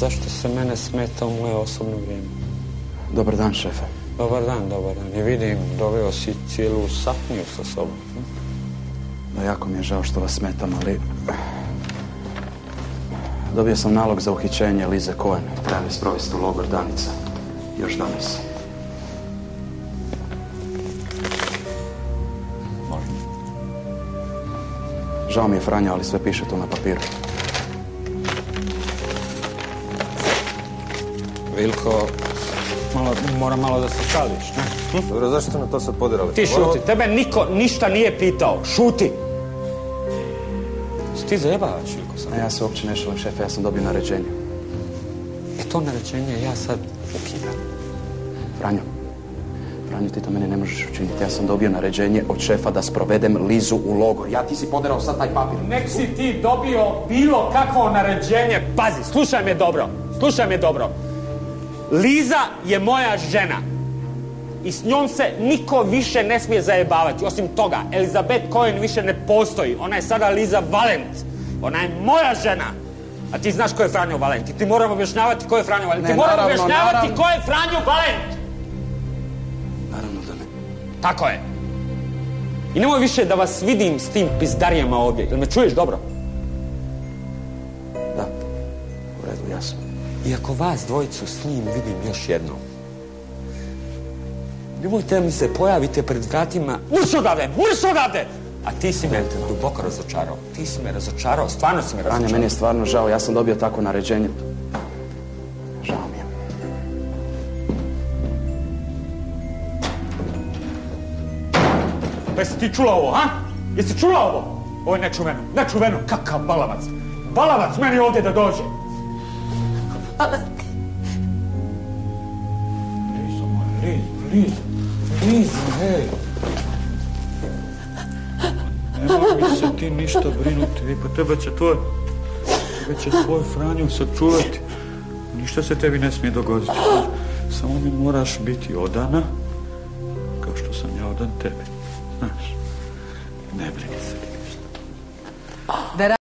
Zašto se mene smeta u moje osobno vrijeme? Dobar dan, šefe. Dobar dan, dobar dan. I vidim, doveo si cijelu satniju sa sobom. Da, jako mi je žao što vas smetam, ali... Dobio sam nalog za uhićenje Lize Cohen. Treba mi sprovesti u logor Danica. Još danas. Možda. Žao mi je Franja, ali sve piše tu na papiru. Vilko, malo, mora malo da se šališ, ne? Dobro, zašto ste me to sad podirali? Ti šuti, tebe niko ništa nije pitao. Šuti! Si ti zajebavaš, Vilko, sad? A ja se uopće ne šalim, šefe, ja sam dobio naređenje. E to naređenje ja sad ukidam. Franjo, Franjo, ti to mene ne možeš učiniti. Ja sam dobio naređenje od šefa da sprovedem Lizu u logor. Ja ti si poderao sad taj papir. Nek si ti dobio bilo kakvo naređenje. Pazi, slušaj me dobro. Slušaj me dobro. Liza je moja žena. I s njom se niko više ne smije zajebavati. Osim toga, Elizabeth Cohen više ne postoji. Ona je sada Liza Valent. Ona je moja žena. A ti znaš ko je Franjo Valent. I ti moram objašnjavati ko je Franjo Valent. Ne, ti moram naravno, objašnjavati naravno. ko je Franjo Valent. Naravno da ne. Tako je. I nemoj više da vas vidim s tim pizdarijama ovdje. Jel me čuješ dobro? Da. U redu, jasno. I ako vas dvojicu s njim vidim još jednom, nemojte mi se pojavite pred vratima, mrš odavde, mrš odavde! A ti si me duboko razočarao. Ti si me razočarao, stvarno si me razočarao. meni je stvarno žao, ja sam dobio takvo naređenje. Žao mi je. Pa jesi ti čula ovo, ha? Jesi čula ovo? Ovo je nečuveno, nečuveno, kakav balavac. Balavac meni ovdje da dođe. Moja, Liza, Liza, Liza, hej. Nemoj se ti ništa brinuti, po tebe će tvoj, tebe će tvoj Franjo sačuvati. Ništa se tebi ne smije dogoditi. Samo mi moraš biti odana, kao što sam ja odan tebe. Znaš, ne brini se ništa.